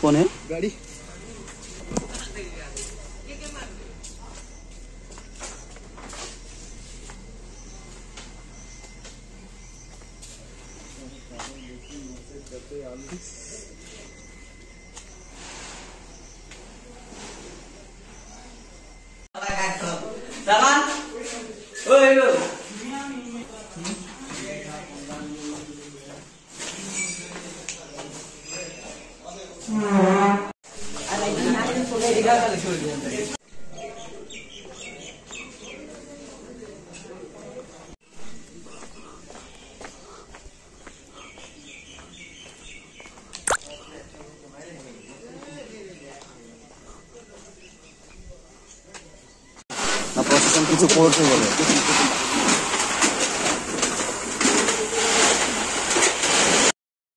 कौन है गाड़ी Saman. Oi, oi. না প্রশাসন কিছু করছে বলে